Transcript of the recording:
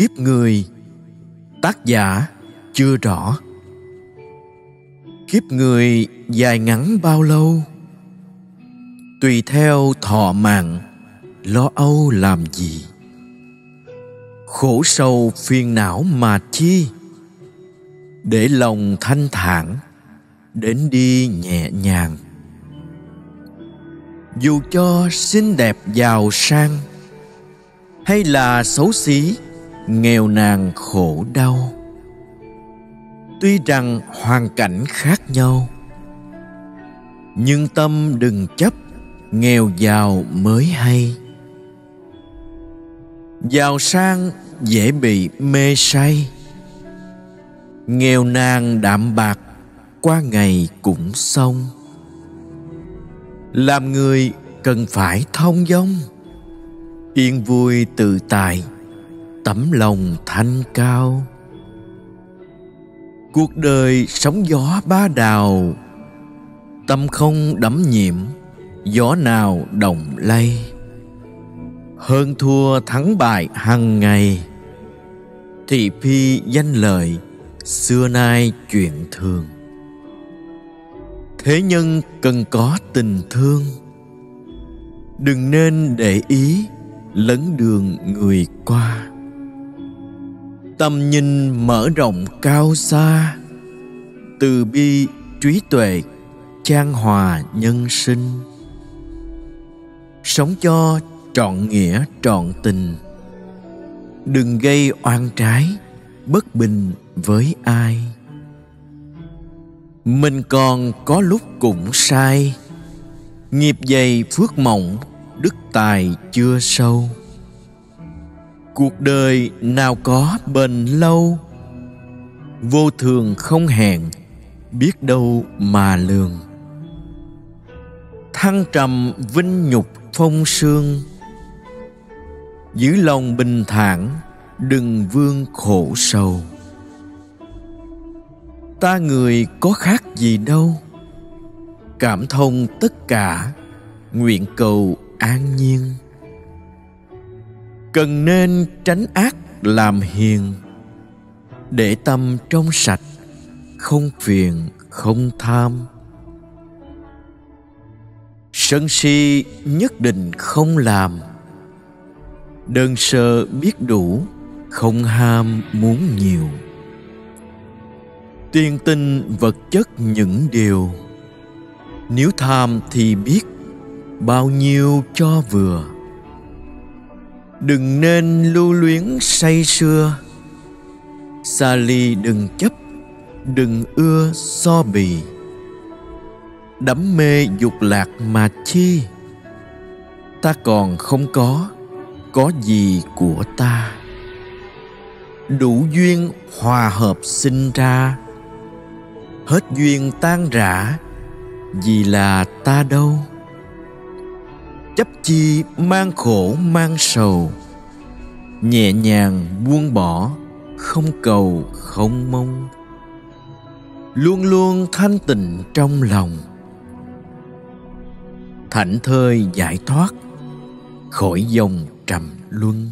kiếp người. Tác giả chưa rõ. Kiếp người dài ngắn bao lâu? Tùy theo thọ mạng, lo âu làm gì? Khổ sâu phiền não mà chi? Để lòng thanh thản, đến đi nhẹ nhàng. Dù cho xinh đẹp giàu sang, hay là xấu xí nghèo nàn khổ đau. Tuy rằng hoàn cảnh khác nhau, nhưng tâm đừng chấp, nghèo giàu mới hay. Giàu sang dễ bị mê say, nghèo nàn đạm bạc qua ngày cũng xong. Làm người cần phải thông dong, yên vui tự tại tấm lòng thanh cao. Cuộc đời sóng gió ba đào, tâm không đắm nhiễm, gió nào đồng lay. Hơn thua thắng bại hằng ngày, thị phi danh lợi xưa nay chuyện thường. Thế nhân cần có tình thương, đừng nên để ý lấn đường người qua tầm nhìn mở rộng cao xa. Từ bi, trí tuệ, trang hòa nhân sinh. Sống cho trọn nghĩa, trọn tình. Đừng gây oan trái, bất bình với ai. Mình còn có lúc cũng sai. Nghiệp dày phước mộng, đức tài chưa sâu cuộc đời nào có bền lâu, vô thường không hẹn biết đâu mà lường. Thăng trầm vinh nhục phong sương, giữ lòng bình thản, đừng vương khổ sầu. Ta người có khác gì đâu, cảm thông tất cả nguyện cầu an nhiên cần nên tránh ác làm hiền. Để tâm trong sạch, không phiền, không tham. Sân si nhất định không làm. Đơn sơ biết đủ, không ham muốn nhiều. Tiên tinh vật chất những điều. Nếu tham thì biết bao nhiêu cho vừa đừng nên lưu luyến say sưa. Xa ly đừng chấp, đừng ưa so bì. Đắm mê dục lạc mà chi. Ta còn không có có gì của ta. Đủ duyên hòa hợp sinh ra. Hết duyên tan rã, vì là ta đâu? Chấp chi mang khổ mang sầu. Nhẹ nhàng buông bỏ, không cầu, không mong. Luôn luôn thanh tịnh trong lòng. Thảnh thơi giải thoát, khỏi dòng trầm luân.